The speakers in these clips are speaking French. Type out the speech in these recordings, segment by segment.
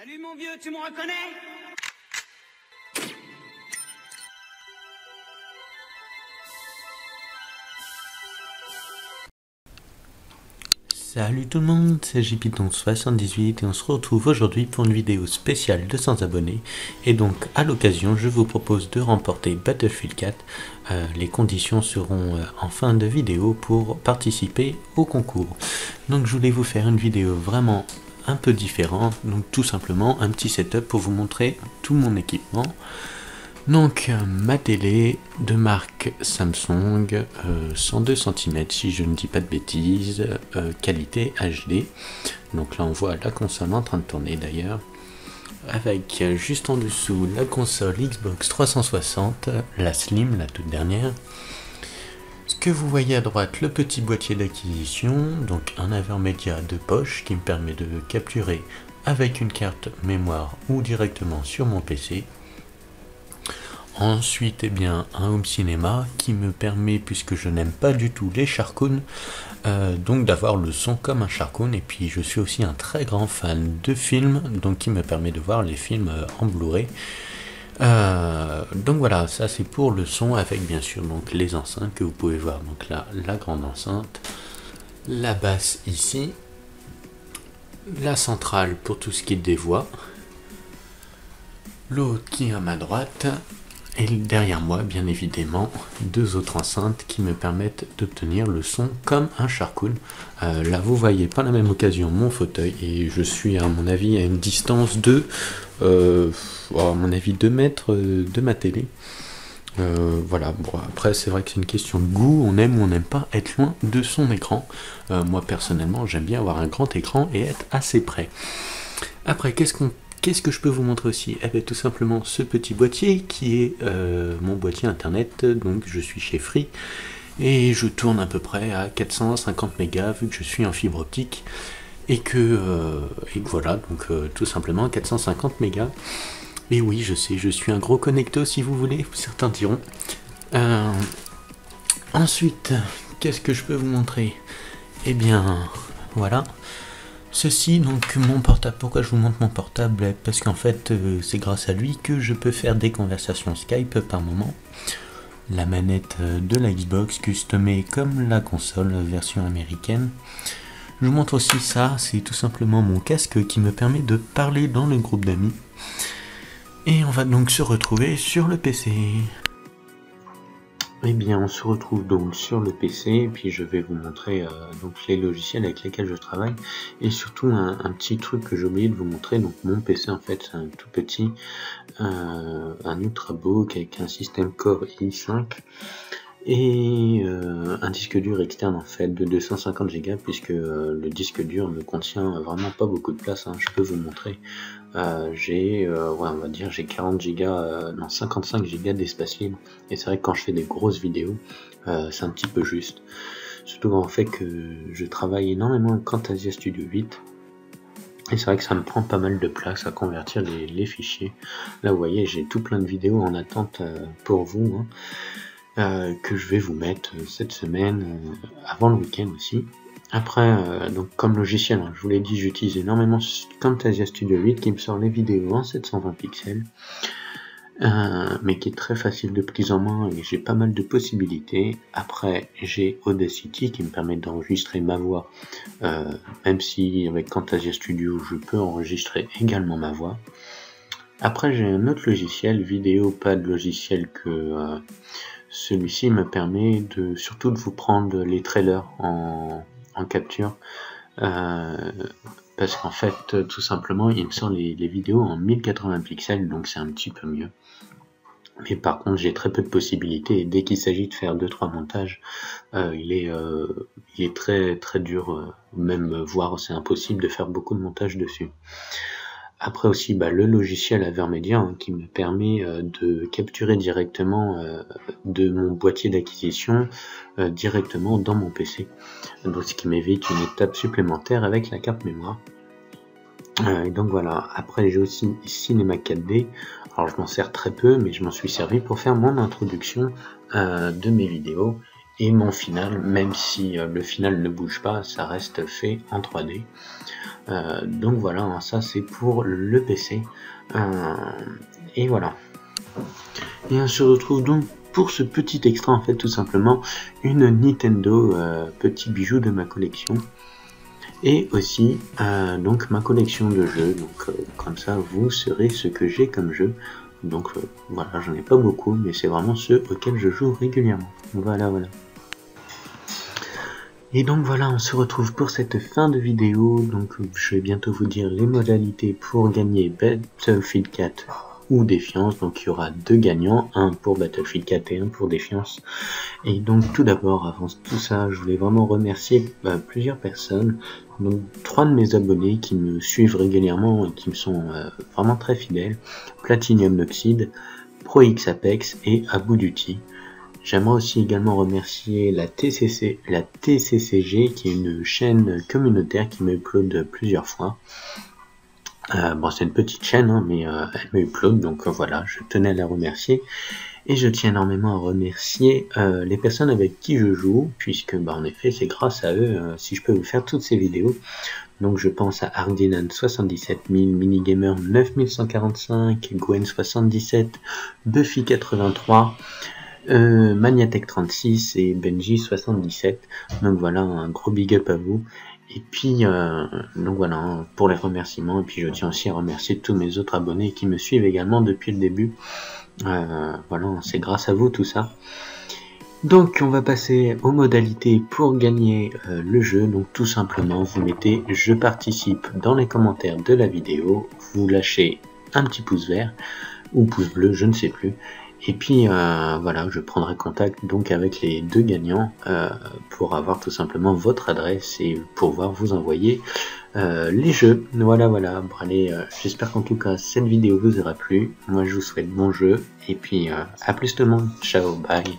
Salut mon vieux, tu me reconnais? Salut tout le monde, c'est JPython78 et on se retrouve aujourd'hui pour une vidéo spéciale de 100 abonnés. Et donc à l'occasion, je vous propose de remporter Battlefield 4. Euh, les conditions seront euh, en fin de vidéo pour participer au concours. Donc je voulais vous faire une vidéo vraiment un peu différente. Donc tout simplement un petit setup pour vous montrer tout mon équipement. Donc euh, ma télé de marque Samsung, 102 cm si je ne dis pas de bêtises, euh, qualité HD. Donc là on voit la console en train de tourner d'ailleurs. Avec euh, juste en dessous la console Xbox 360, la Slim, la toute dernière. Que vous voyez à droite, le petit boîtier d'acquisition, donc un intermédiaire de poche qui me permet de capturer avec une carte mémoire ou directement sur mon PC Ensuite, eh bien, un home cinéma qui me permet, puisque je n'aime pas du tout les charcoons, euh, donc d'avoir le son comme un charcoon. Et puis, je suis aussi un très grand fan de films, donc qui me permet de voir les films euh, en Blu-ray. Euh, donc voilà, ça c'est pour le son avec bien sûr donc les enceintes que vous pouvez voir. Donc là, la grande enceinte, la basse ici, la centrale pour tout ce qui est des voix, l'autre qui est à ma droite, et derrière moi, bien évidemment, deux autres enceintes qui me permettent d'obtenir le son comme un charcoon. Euh, là, vous voyez pas la même occasion mon fauteuil et je suis, à mon avis, à une distance de, euh, à mon avis, 2 mètres euh, de ma télé. voilà, bon, après c'est vrai que c'est une question de goût, on aime ou on n'aime pas être loin de son écran. moi personnellement j'aime bien avoir un grand écran et être assez près. Après, qu'est-ce qu'on Qu'est-ce que je peux vous montrer aussi? Eh bien tout simplement ce petit boîtier qui est euh, mon boîtier internet, donc je suis chez Free et je tourne à peu près à 450 mégas vu que je suis en fibre optique. Et que, euh, voilà donc euh, tout simplement 450 mégas. Et oui je sais je suis un gros connecto si vous voulez certains diront. Ensuite qu'est-ce que je peux vous montrer? Eh bien voilà Ceci, donc mon portable, pourquoi je vous montre mon portable? Parce qu'en fait, euh, c'est grâce à lui que je peux faire des conversations Skype par moment. La manette euh, de la Xbox, customée comme la console version américaine. Je vous montre aussi ça, c'est tout simplement mon casque qui me permet de parler dans le groupe d'amis. Et on va donc se retrouver sur le PC. Eh bien, on se retrouve donc sur le PC, puis je vais vous montrer euh, donc les logiciels avec lesquels je travaille, et surtout un, petit truc que j'ai oublié de vous montrer. Donc mon PC en fait c'est un tout petit, euh, un ultrabook avec un système Core i5 et euh, un disque dur externe en fait de 250 Go puisque euh, le disque dur ne contient vraiment pas beaucoup de place hein. je peux vous montrer. Euh, j'ai ouais, on va dire j'ai 40 Go non 55 Go d'espace libre. Et c'est vrai que quand je fais des grosses vidéos c'est un petit peu juste. Surtout en fait que je travaille énormément en Camtasia Studio 8 et c'est vrai que ça me prend pas mal de place à convertir les, fichiers. Là vous voyez j'ai tout plein de vidéos en attente pour vous hein. Euh, que je vais vous mettre euh, cette semaine, euh, avant le week-end aussi. Après, donc comme logiciel, hein, je vous l'ai dit, j'utilise énormément Camtasia Studio 8 qui me sort les vidéos en 720 pixels, mais qui est très facile de prise en main et j'ai pas mal de possibilités. Après, j'ai Audacity qui me permet d'enregistrer ma voix, même si avec Camtasia Studio, je peux enregistrer également ma voix. Après, j'ai un autre logiciel vidéo, pas de logiciel que celui-ci me permet de surtout de vous prendre les trailers en, capture euh, parce qu'en fait tout simplement il me sort les, vidéos en 1080 pixels donc c'est un petit peu mieux. Mais par contre j'ai très peu de possibilités et dès qu'il s'agit de faire 2-3 montages euh, il, est, euh, il est très très dur même voire c'est impossible de faire beaucoup de montages dessus après aussi bah, le logiciel Avermedia hein, qui me permet euh, de capturer directement euh, de mon boîtier d'acquisition euh, directement dans mon PC. Donc ce qui m'évite une étape supplémentaire avec la carte mémoire. et donc voilà, après j'ai aussi Cinema 4D. Alors je m'en sers très peu mais je m'en suis servi pour faire mon introduction de mes vidéos et mon final, même si le final ne bouge pas, ça reste fait en 3D. donc voilà, hein, ça c'est pour le PC. et voilà. Et on se retrouve donc pour ce petit extra en fait tout simplement une Nintendo petit bijou de ma collection et aussi euh, donc ma collection de jeux. Donc euh, comme ça, vous saurez ce que j'ai comme jeu. Donc euh, voilà, j'en ai pas beaucoup, mais c'est vraiment ceux auxquels je joue régulièrement. Voilà, voilà. Et donc voilà, on se retrouve pour cette fin de vidéo. Donc je vais bientôt vous dire les modalités pour gagner Battlefield 4 ou Défiance. Donc il y aura deux gagnants, un pour Battlefield 4 et un pour Défiance. Et donc tout d'abord, avant tout ça, je voulais vraiment remercier bah, plusieurs personnes. Donc trois de mes abonnés qui me suivent régulièrement et qui me sont euh, vraiment très fidèles. Platinum Noxide, ProX Apex et Abu Duty. J'aimerais aussi également remercier la TCC, la TCCG qui est une chaîne communautaire qui m'upload plusieurs fois. Euh, bon, c'est une petite chaîne, hein, mais euh, elle me upload, donc euh, voilà, je tenais à la remercier. Et je tiens énormément à remercier les personnes avec qui je joue, puisque bah, en effet c'est grâce à eux si je peux vous faire toutes ces vidéos. Donc je pense à Ardinan 77000, Minigamer 9145, Gwen 77, Buffy 83, euh, Maniatech 36 et Benji 77. Donc voilà, un gros big up à vous. Et puis, euh, donc voilà, pour les remerciements. Et puis, je tiens aussi à remercier tous mes autres abonnés qui me suivent également depuis le début. Euh, voilà, c'est grâce à vous tout ça. Donc, on va passer aux modalités pour gagner euh, le jeu. Donc, tout simplement, vous mettez je participe dans les commentaires de la vidéo. Vous lâchez un petit pouce vert ou pouce bleu, je ne sais plus. Et puis euh, voilà, je prendrai contact donc avec les deux gagnants euh, pour avoir tout simplement votre adresse et pouvoir vous envoyer euh, les jeux. Voilà, voilà. Bon, allez, j'espère qu'en tout cas cette vidéo vous aura plu. Moi je vous souhaite bon jeu et puis à plus tout le monde. Ciao, bye.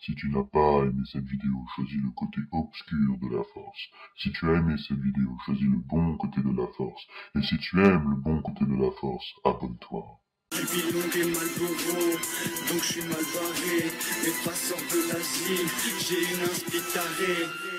Si tu n'as pas aimé cette vidéo, choisis le côté obscur de la force. Si tu as aimé cette vidéo, choisis le bon côté de la force. Et si tu aimes le bon côté de la force, abonne-toi. Vie longue et mal bourreau, donc je suis mal barré. Les passeurs de l'asile, j'ai une inspitarée.